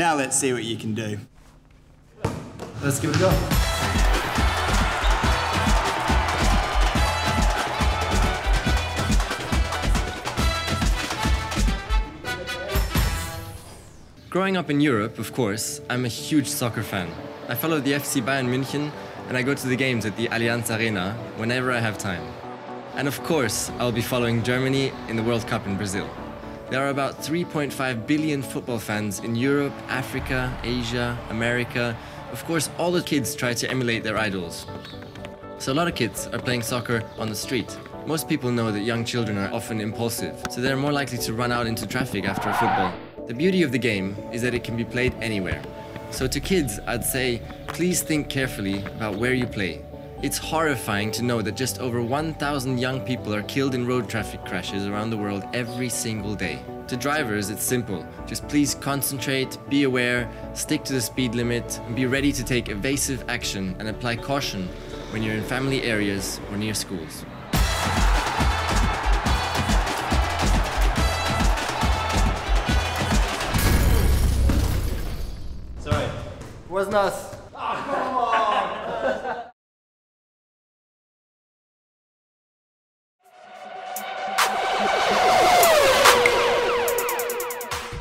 Now let's see what you can do. Let's give it a go. Growing up in Europe, of course, I'm a huge soccer fan. I follow the FC Bayern München and I go to the games at the Allianz Arena whenever I have time. And of course, I'll be following Germany in the World Cup in Brazil. There are about 3.5 billion football fans in Europe, Africa, Asia, America. Of course, all the kids try to emulate their idols. So a lot of kids are playing soccer on the street. Most people know that young children are often impulsive, so they're more likely to run out into traffic after a football. The beauty of the game is that it can be played anywhere. So to kids, I'd say, please think carefully about where you play. It's horrifying to know that just over 1,000 young people are killed in road traffic crashes around the world every single day. To drivers, it's simple. Just please concentrate, be aware, stick to the speed limit, and be ready to take evasive action and apply caution when you're in family areas or near schools. Mas nós.